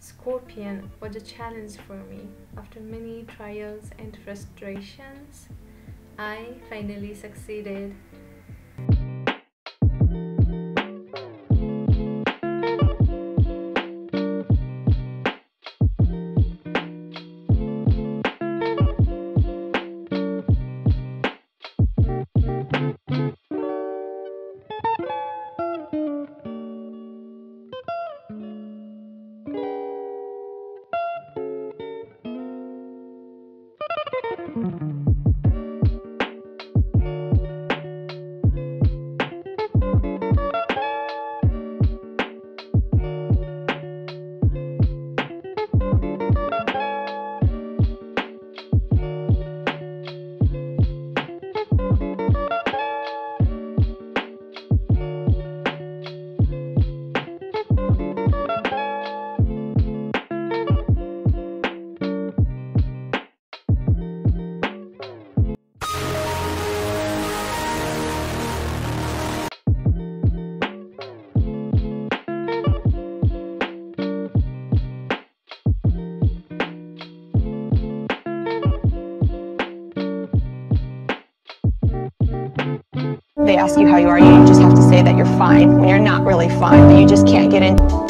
Scorpion was a challenge for me. After many trials and frustrations, I finally succeeded. Mm-hmm. They ask you how you are, you just have to say that you're fine when you're not really fine, but you just can't get in.